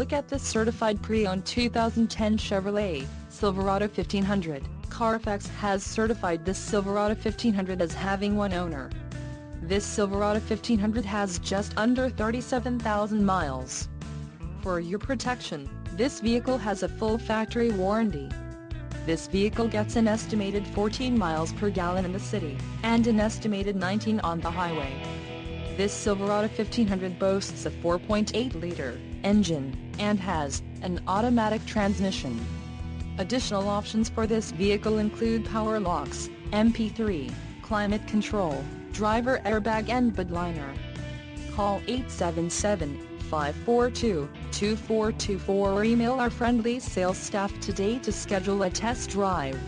Look at this certified pre-owned 2010 Chevrolet Silverado 1500. Carfax has certified this Silverado 1500 as having one owner. This Silverado 1500 has just under 37,000 miles. For your protection, this vehicle has a full factory warranty. This vehicle gets an estimated 14 miles per gallon in the city, and an estimated 19 on the highway. This Silverado 1500 boasts a 4.8-liter engine, and has an automatic transmission. Additional options for this vehicle include power locks, MP3, climate control, driver airbag and bed liner. Call 877-542-2424 or email our friendly sales staff today to schedule a test drive.